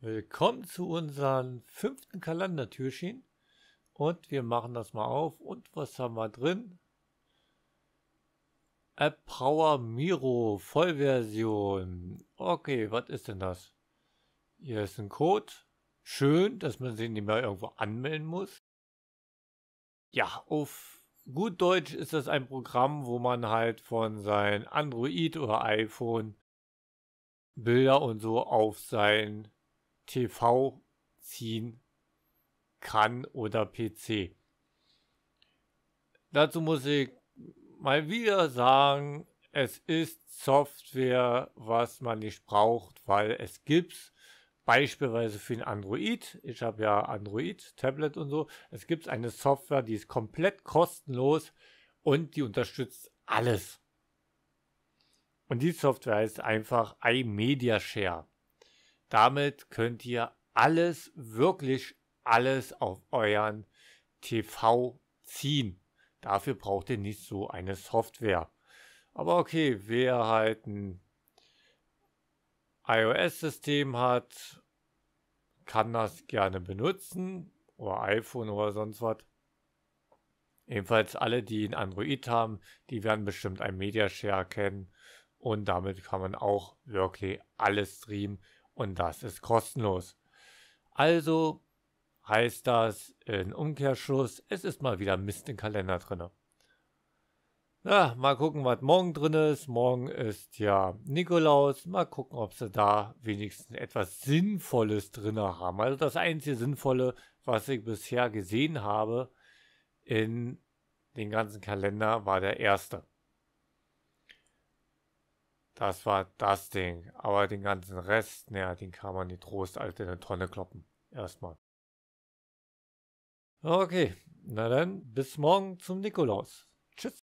Willkommen zu unserem fünften Kalendertürchen. Und wir machen das mal auf. Und was haben wir drin? App Power Miro Vollversion. Okay, was ist denn das? Hier ist ein Code. Schön, dass man sich nicht mehr irgendwo anmelden muss. Ja, auf gut Deutsch ist das ein Programm, wo man halt von sein Android oder iPhone Bilder und so auf sein TV ziehen kann oder PC. Dazu muss ich mal wieder sagen, es ist Software, was man nicht braucht, weil es gibt beispielsweise für ein Android, ich habe ja Android, Tablet und so, es gibt eine Software, die ist komplett kostenlos und die unterstützt alles. Und die Software ist einfach iMedia Share. Damit könnt ihr alles, wirklich alles auf euren TV ziehen. Dafür braucht ihr nicht so eine Software. Aber okay, wer halt ein iOS-System hat, kann das gerne benutzen. Oder iPhone oder sonst was. Ebenfalls alle, die ein Android haben, die werden bestimmt ein Mediashare kennen. Und damit kann man auch wirklich alles streamen und das ist kostenlos. Also heißt das in Umkehrschluss, es ist mal wieder Mist im Kalender drin. Ja, mal gucken, was morgen drin ist. Morgen ist ja Nikolaus. Mal gucken, ob sie da wenigstens etwas Sinnvolles drin haben. Also das einzige Sinnvolle, was ich bisher gesehen habe in den ganzen Kalender, war der erste. Das war das Ding. Aber den ganzen Rest, naja, den kann man die Trost alt in eine Tonne kloppen. Erstmal. Okay, na dann, bis morgen zum Nikolaus. Tschüss.